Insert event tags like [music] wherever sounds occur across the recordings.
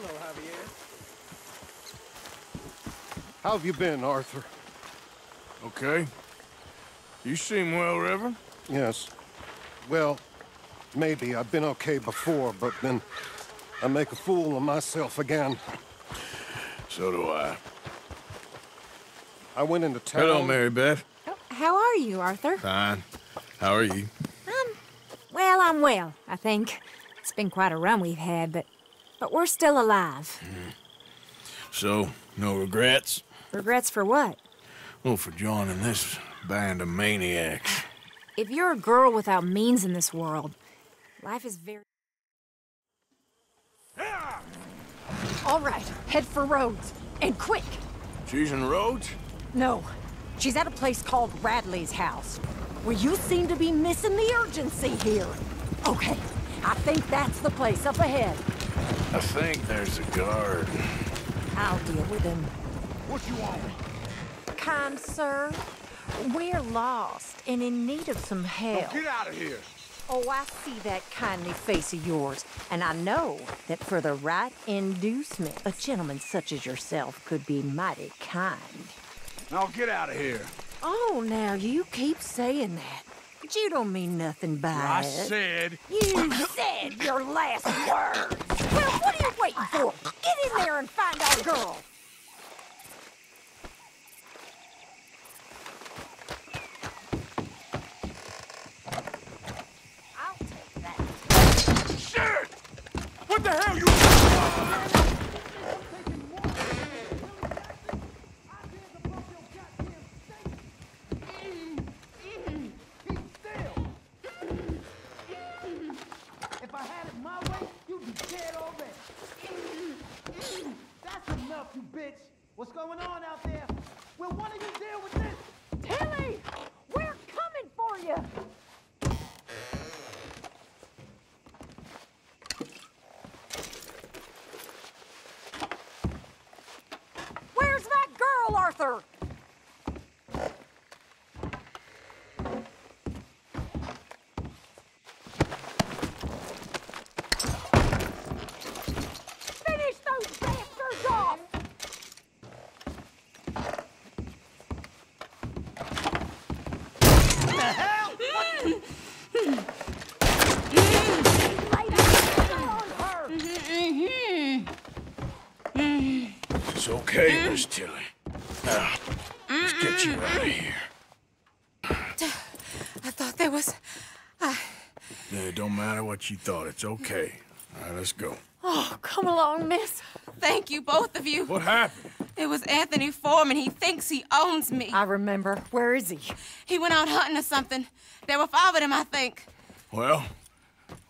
Hello, Javier. How have you been, Arthur? Okay. You seem well, Reverend. Yes. Well, maybe. I've been okay before, but then I make a fool of myself again. So do I. I went into town... Hello, Mary Beth. Oh, how are you, Arthur? Fine. How are you? Um, well, I'm well, I think. It's been quite a run we've had, but but we're still alive. So, no regrets? Regrets for what? Well, for joining this band of maniacs. If you're a girl without means in this world, life is very... All right, head for Rhodes. And quick! She's in Rhodes? No, she's at a place called Radley's house. Well, you seem to be missing the urgency here. Okay, I think that's the place up ahead. I think there's a guard. I'll deal with him. What you want? Kind sir, we're lost and in need of some help. Get out of here! Oh, I see that kindly face of yours, and I know that for the right inducement, a gentleman such as yourself could be mighty kind. Now get out of here. Oh, now you keep saying that. But you don't mean nothing by I it. I said... You [laughs] said your last words. Well, what are you waiting for? Get in there and find our girl. I'll take that. Shit! What the hell you... If I had it my way, you'd be dead already. That's enough, you bitch. What's going on out there? Will one of you deal with this? Tilly, we're coming for you. Where's that girl, Arthur? Finish those bastards off! Lay down on her! It's okay, Miss Tilly. Now, let's get you out of here. I thought there was... Ah. Yeah, it don't matter what you thought. It's okay. All right, let's go. Oh, come along, miss. Thank you, both of you. What happened? It was Anthony Foreman. He thinks he owns me. I remember. Where is he? He went out hunting or something. There were five of them, I think. Well,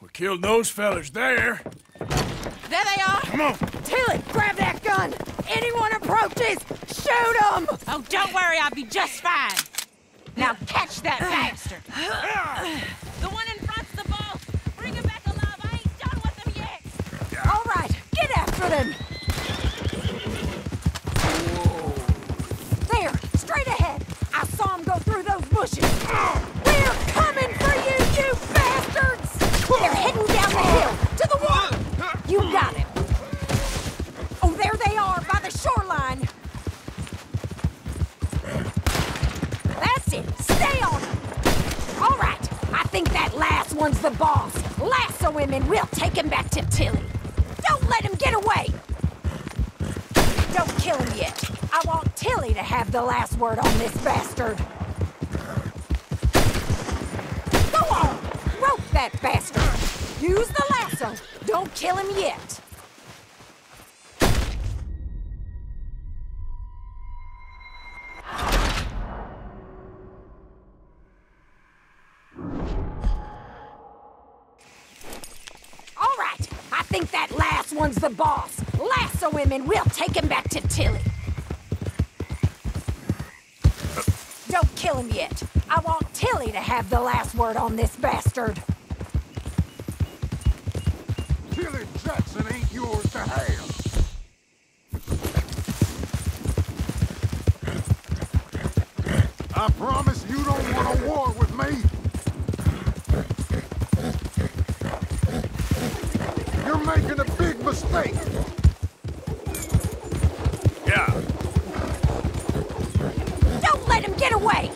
we killed those fellas there. There they are. Come on. Tilly, grab that gun! Anyone approaches, shoot them! Oh, don't worry. I'll be just fine. Now catch that bastard. The one in front's the boss. Bring him back alive. I ain't done with him yet. All right, get after them! That's it. Stay on him. All right, I think that last one's the boss. Lasso him and we'll take him back to Tilly. Don't let him get away. Don't kill him yet. I want Tilly to have the last word on this bastard. Go on! Rope that bastard! Use the lasso! Don't kill him yet! Think that last one's the boss. Lasso him and we'll take him back to Tilly. Don't kill him yet. I want Tilly to have the last word on this bastard. Tilly Jackson ain't yours to have. I promise you don't want a war with me. for! Yeah. Don't let him get away!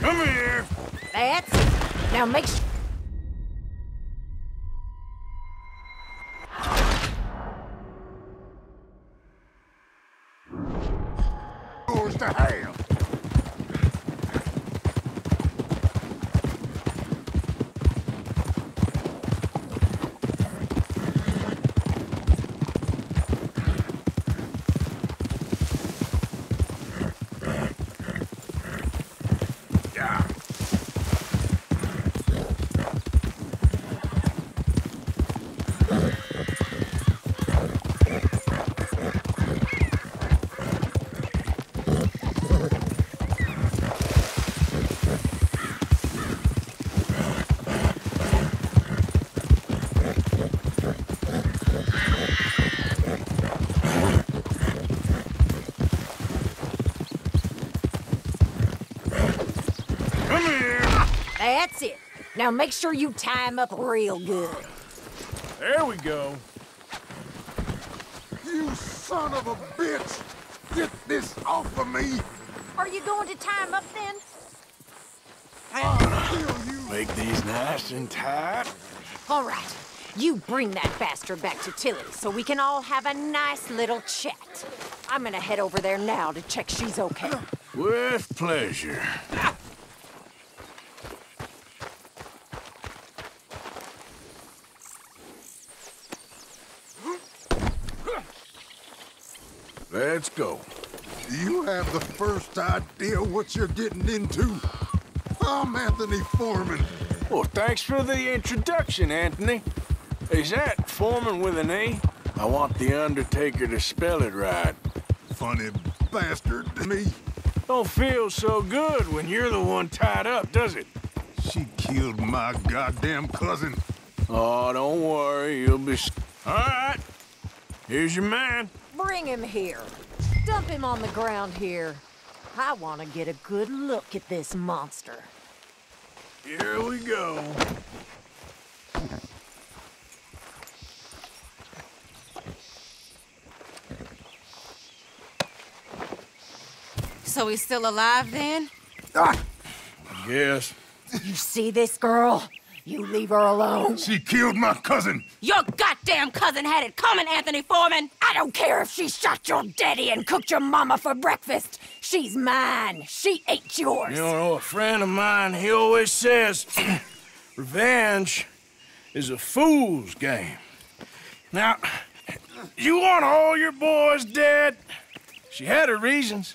Come here! That's it. Now make sure... That's it. Now make sure you tie him up real good. There we go. You son of a bitch! Get this off of me! Are you going to tie him up then? I'll kill you! Make these nice and tight. All right. You bring that bastard back to Tilly so we can all have a nice little chat. I'm gonna head over there now to check she's okay. With pleasure. Let's go. You have the first idea what you're getting into. I'm Anthony Foreman. Well, thanks for the introduction, Anthony. Is that Foreman with an E? I want the Undertaker to spell it right. Funny bastard to me. Don't feel so good when you're the one tied up, does it? She killed my goddamn cousin. Oh, don't worry, you'll be... All right, here's your man. Bring him here. Dump him on the ground here. I want to get a good look at this monster. Here we go. So he's still alive then? Ah. Yes. You see this girl? You leave her alone. She killed my cousin. Your goddamn cousin had it coming, Anthony Foreman! I don't care if she shot your daddy and cooked your mama for breakfast. She's mine. She ate yours. You know, a friend of mine, he always says, [clears throat] revenge is a fool's game. Now, you want all your boys dead? She had her reasons.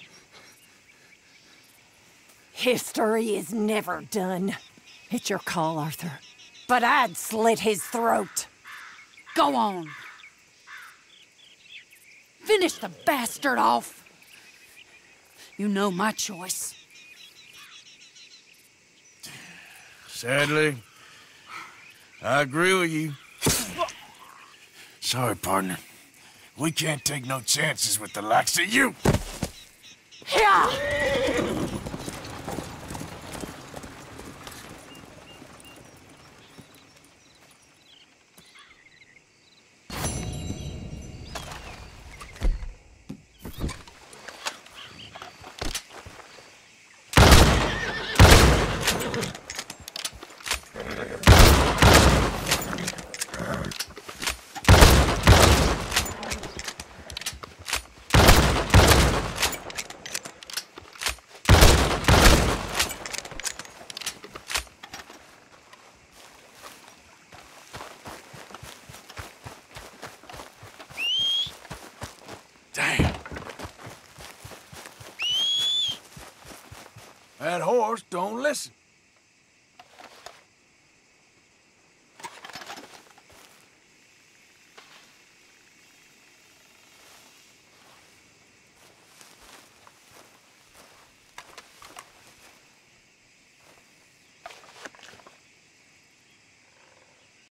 History is never done. It's your call, Arthur. But I'd slit his throat. Go on. Finish the bastard off. You know my choice. Sadly, I agree with you. Sorry, partner. We can't take no chances with the likes of you. Yeah! Don't listen.